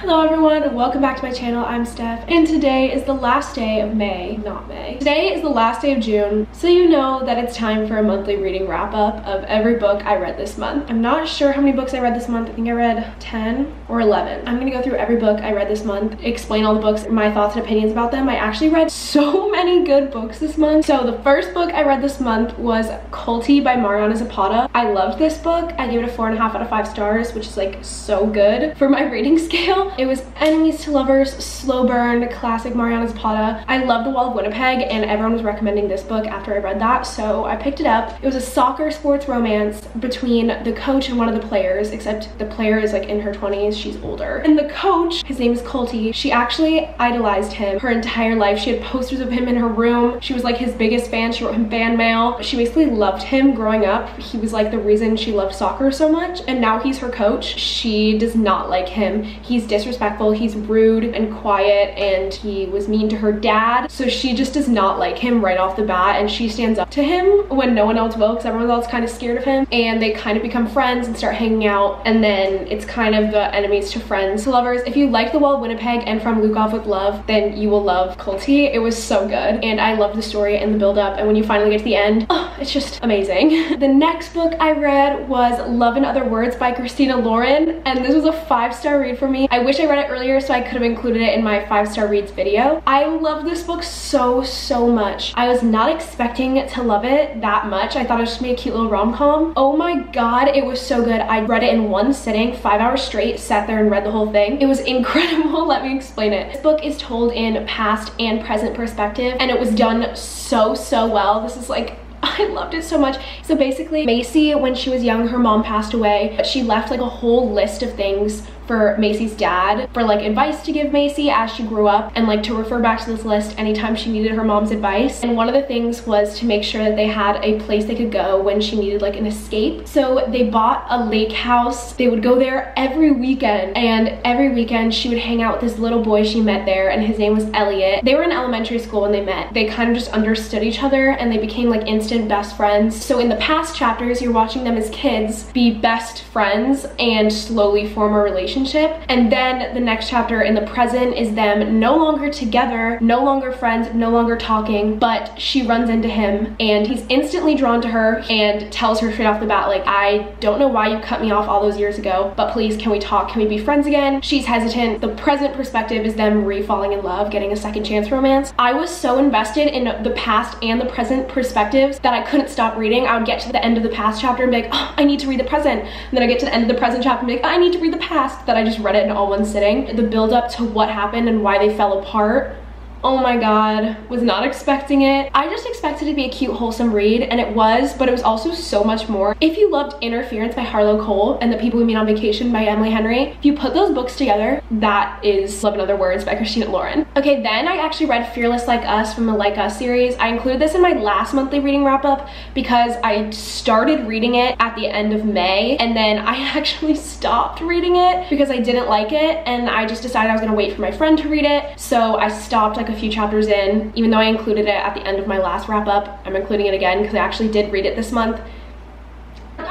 Hello everyone, welcome back to my channel. I'm Steph and today is the last day of May, not May. Today is the last day of June, so you know that it's time for a monthly reading wrap up of every book I read this month. I'm not sure how many books I read this month. I think I read 10 or 11. I'm gonna go through every book I read this month, explain all the books, my thoughts and opinions about them. I actually read so many good books this month. So the first book I read this month was Kulti by Mariana Zapata. I loved this book. I gave it a four and a half out of five stars, which is like so good for my rating scale. It was Enemies to Lovers, Slow Burn, classic Mariana Zapata. I love The Wall of Winnipeg and everyone was recommending this book after I read that, so I picked it up. It was a soccer sports romance between the coach and one of the players, except the player is like in her 20s, she's older. And the coach, his name is Kulti, she actually idolized him her entire life. She had posters of him in her room. She was like his biggest fan. She wrote him fan mail. She basically loved him growing up. He was like the reason she loved soccer so much. And now he's her coach. She does not like him. He's disrespectful, he's rude and quiet, and he was mean to her dad. So she just does not like him right off the bat, and she stands up to him when no one else will, because everyone else kind of scared of him. And they kind of become friends and start hanging out, and then it's kind of the enemies to friends to lovers. If you like The Wall of Winnipeg and From Lukov with Love, then you will love Kulti. It was so good, and I love the story and the build up, and when you finally get to the end, oh, it's just amazing. the next book I read was Love and Other Words by Christina Lauren, and this was a five-star read for me. I wish I read it earlier so I could have included it in my five-star reads video. I love this book so, so much. I was not expecting to love it that much. I thought it was just be a cute little rom-com. Oh my god, it was so good. I read it in one sitting, five hours straight, sat there and read the whole thing. It was incredible. Let me explain it. This book is told in past and present perspective, and it was done so, so well. This is like I loved it so much. So basically, Macy, when she was young, her mom passed away, but she left like a whole list of things for Macy's dad for like advice to give Macy as she grew up and like to refer back to this list anytime she needed her mom's advice. And one of the things was to make sure that they had a place they could go when she needed like an escape. So they bought a lake house. They would go there every weekend and every weekend she would hang out with this little boy she met there and his name was Elliot. They were in elementary school when they met. They kind of just understood each other and they became like instant best friends. So in the past chapters, you're watching them as kids be best friends and slowly form a relationship relationship. And then the next chapter in the present is them no longer together, no longer friends, no longer talking, but she runs into him and he's instantly drawn to her and tells her straight off the bat, like, I don't know why you cut me off all those years ago, but please, can we talk? Can we be friends again? She's hesitant. The present perspective is them re-falling in love, getting a second chance romance. I was so invested in the past and the present perspectives that I couldn't stop reading. I would get to the end of the past chapter and be like, oh, I need to read the present. And then I get to the end of the present chapter and be like, I need to read the past that I just read it in all one sitting. The build up to what happened and why they fell apart oh my god was not expecting it. I just expected it to be a cute wholesome read and it was but it was also so much more. If you loved interference by harlow cole and the people we meet on vacation by emily henry if you put those books together that is love and other words by christina lauren. Okay then i actually read fearless like us from the like us series. I included this in my last monthly reading wrap up because i started reading it at the end of may and then i actually stopped reading it because i didn't like it and i just decided i was to wait for my friend to read it. So i stopped like a few chapters in, even though I included it at the end of my last wrap up, I'm including it again because I actually did read it this month.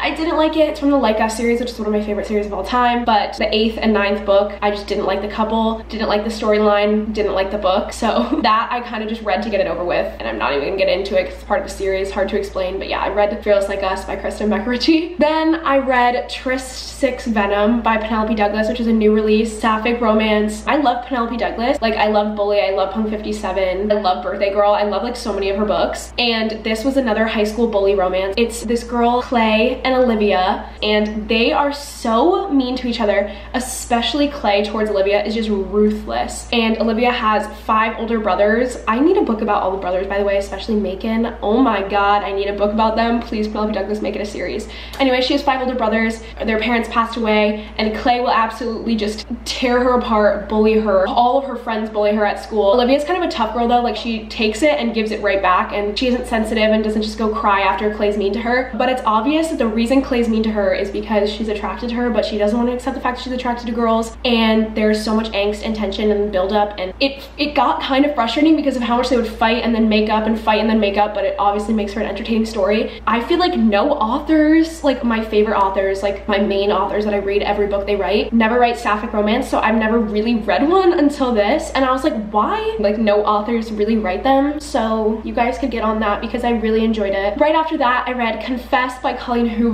I didn't like it. It's from the Like Us series, which is one of my favorite series of all time. But the eighth and ninth book, I just didn't like the couple, didn't like the storyline, didn't like the book. So that I kind of just read to get it over with. And I'm not even gonna get into it because it's part of the series, hard to explain. But yeah, I read Fearless Like Us by Krista and Becca Ritchie. Then I read Tryst 6 Venom by Penelope Douglas, which is a new release, sapphic romance. I love Penelope Douglas. Like I love Bully, I love Punk 57, I love Birthday Girl, I love like so many of her books. And this was another high school bully romance. It's this girl, Clay, and Olivia, and they are so mean to each other, especially Clay towards Olivia is just ruthless. And Olivia has five older brothers. I need a book about all the brothers, by the way, especially Macon. Oh my God, I need a book about them. Please, Penelope Douglas, make it a series. Anyway, she has five older brothers. Their parents passed away, and Clay will absolutely just tear her apart, bully her. All of her friends bully her at school. Olivia's kind of a tough girl though, like she takes it and gives it right back, and she isn't sensitive and doesn't just go cry after Clay's mean to her. But it's obvious that the reason Clay's mean to her is because she's attracted to her, but she doesn't want to accept the fact that she's attracted to girls. And there's so much angst and tension and buildup. And it, it got kind of frustrating because of how much they would fight and then make up and fight and then make up, but it obviously makes for an entertaining story. I feel like no authors, like my favorite authors, like my main authors that I read every book they write, never write sapphic romance. So I've never really read one until this. And I was like, why? Like no authors really write them. So you guys could get on that because I really enjoyed it. Right after that, I read Confess by Colleen Hoover.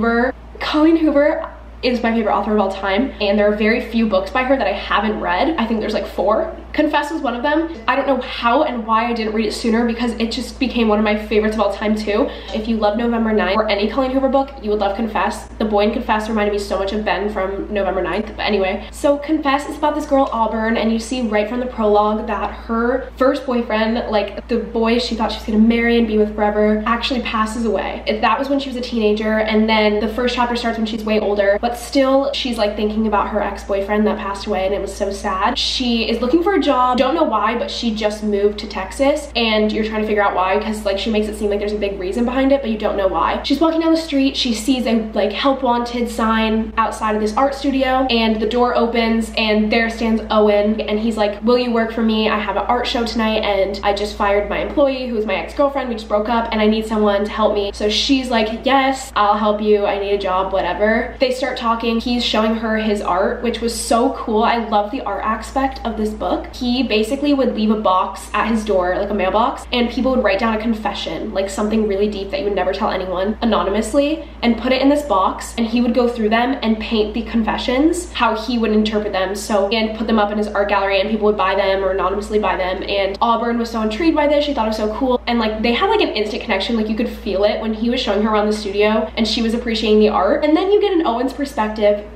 Colleen Hoover, is my favorite author of all time and there are very few books by her that I haven't read. I think there's like four. Confess is one of them. I don't know how and why I didn't read it sooner because it just became one of my favorites of all time too. If you love November 9th or any Colleen Hoover book, you would love Confess. The boy in Confess reminded me so much of Ben from November 9th. But anyway, so Confess is about this girl Auburn and you see right from the prologue that her first boyfriend, like the boy she thought she was gonna marry and be with forever, actually passes away. That was when she was a teenager and then the first chapter starts when she's way older, but still she's like thinking about her ex-boyfriend that passed away and it was so sad. She is looking for a job, don't know why, but she just moved to Texas and you're trying to figure out why because like she makes it seem like there's a big reason behind it, but you don't know why. She's walking down the street, she sees a like help wanted sign outside of this art studio and the door opens and there stands Owen and he's like, will you work for me? I have an art show tonight and I just fired my employee who's my ex-girlfriend. We just broke up and I need someone to help me. So she's like, yes, I'll help you. I need a job, whatever. They start talking. He's showing her his art, which was so cool. I love the art aspect of this book. He basically would leave a box at his door, like a mailbox, and people would write down a confession, like something really deep that you would never tell anyone anonymously and put it in this box and he would go through them and paint the confessions how he would interpret them. So and put them up in his art gallery and people would buy them or anonymously buy them. And Auburn was so intrigued by this. She thought it was so cool. And like they had like an instant connection. Like you could feel it when he was showing her around the studio and she was appreciating the art. And then you get an Owen's perspective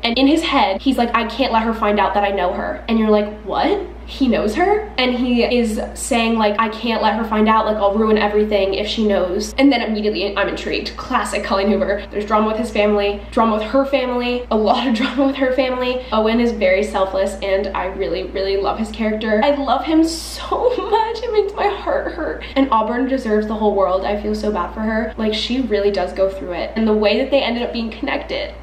and in his head, he's like, I can't let her find out that I know her. And you're like, what? he knows her? And he is saying like I can't let her find out. Like I'll ruin everything if she knows. And then immediately I'm intrigued. Classic Colleen Hoover. There's drama with his family drama with her family a lot of drama with her family. Owen is very selfless and I really really love his character. I love him so much. It makes my heart hurt. And Auburn deserves the whole world. I feel so bad for her. Like she really does go through it. And the way that they ended up being connected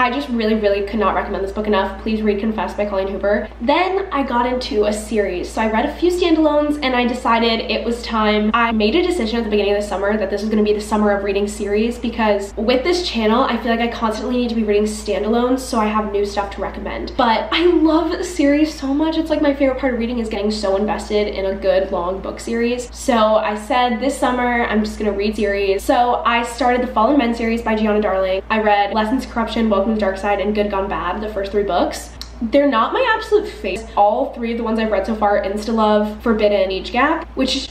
I just really, really could not recommend this book enough. Please read Confess by Colleen Hoover. Then I got into a series. So I read a few standalones and I decided it was time. I made a decision at the beginning of the summer that this was gonna be the summer of reading series because with this channel, I feel like I constantly need to be reading standalones so I have new stuff to recommend. But I love series so much. It's like my favorite part of reading is getting so invested in a good long book series. So I said this summer, I'm just gonna read series. So I started the Fallen Men series by Giana Darling. I read Lessons Corruption, Welcome the Dark Side and Good Gone Bad, the first three books. They're not my absolute favorite. All three of the ones I've read so far, Insta Love, Forbidden, Age Gap, which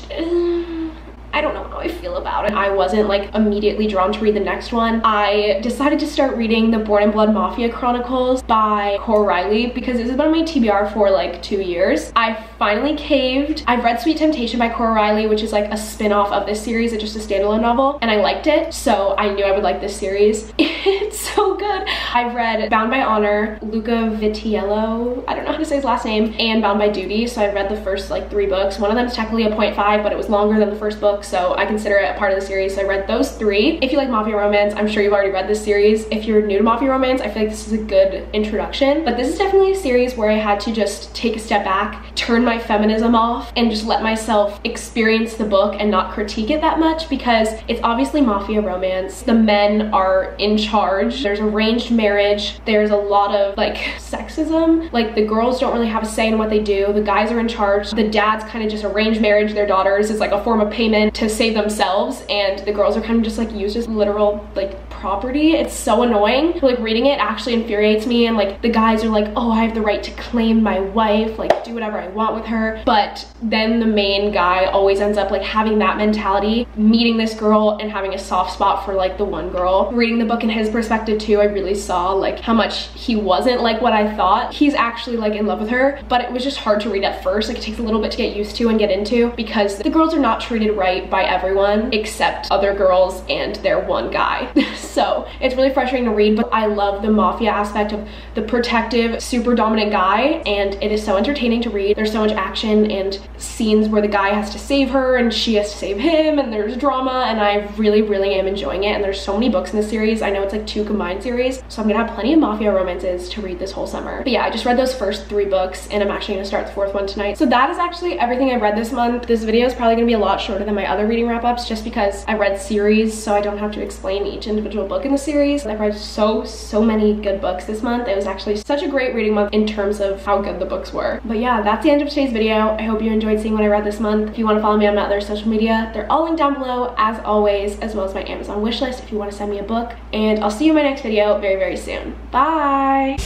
I don't know how I feel about it. I wasn't like immediately drawn to read the next one. I decided to start reading the Born in Blood Mafia Chronicles by Cora Reilly because this has been on my TBR for like two years. I finally caved. I've read Sweet Temptation by Cora Reilly, which is like a spin-off of this series. It's just a standalone novel and I liked it. So I knew I would like this series. it's so good. I've read Bound by Honor, Luca Vitiello, I don't know how to say his last name, and Bound by Duty. So I've read the first like three books. One of them is technically a 0.5, but it was longer than the first book so I consider it a part of the series. So I read those three. If you like Mafia Romance, I'm sure you've already read this series. If you're new to Mafia Romance, I feel like this is a good introduction. But this is definitely a series where I had to just take a step back, turn my feminism off, and just let myself experience the book and not critique it that much because it's obviously Mafia Romance. The men are in charge. There's arranged marriage. There's a lot of like sexism. Like the girls don't really have a say in what they do. The guys are in charge. The dads kind of just arrange marriage their daughters as like a form of payment to save themselves and the girls are kind of just like used as literal like property. It's so annoying. Like reading it actually infuriates me and like the guys are like, oh, I have the right to claim my wife, like do whatever I want with her. But then the main guy always ends up like having that mentality, meeting this girl and having a soft spot for like the one girl. Reading the book in his perspective too, I really saw like how much he wasn't like what I thought. He's actually like in love with her, but it was just hard to read at first. Like it takes a little bit to get used to and get into because the girls are not treated right by everyone except other girls and their one guy. so it's really frustrating to read, but I love the mafia aspect of the protective, super dominant guy, and it is so entertaining to read. There's so much action and scenes where the guy has to save her and she has to save him, and there's drama, and I really, really am enjoying it. And there's so many books in this series. I know it's like two combined series, so I'm gonna have plenty of mafia romances to read this whole summer. But yeah, I just read those first three books, and I'm actually gonna start the fourth one tonight. So that is actually everything I've read this month. This video is probably gonna be a lot shorter than my other reading wrap-ups just because I read series, so I don't have to explain each individual book in the series. I've read so, so many good books this month. It was actually such a great reading month in terms of how good the books were. But yeah, that's the end of today's video. I hope you enjoyed seeing what I read this month. If you wanna follow me on my other social media, they're all linked down below as always, as well as my Amazon wishlist if you wanna send me a book. And I'll see you in my next video very, very soon. Bye!